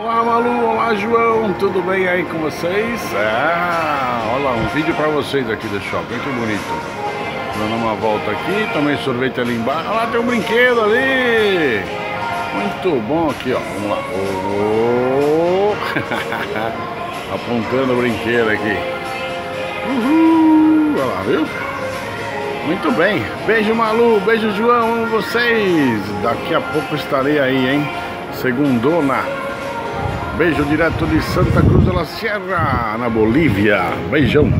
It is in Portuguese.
Olá Malu, olá João, tudo bem aí com vocês? Ah, olha lá, um vídeo pra vocês aqui do shopping, muito bonito. Dando uma volta aqui, tomei sorvete ali embaixo. Olha lá, tem um brinquedo ali. Muito bom aqui, ó, vamos lá. Oh. Apontando o brinquedo aqui. Uhul, olha lá, viu? Muito bem, beijo Malu, beijo João, amo vocês. Daqui a pouco estarei aí, hein? Segundona Beijo direto de Santa Cruz de la Sierra, na Bolívia. Beijão.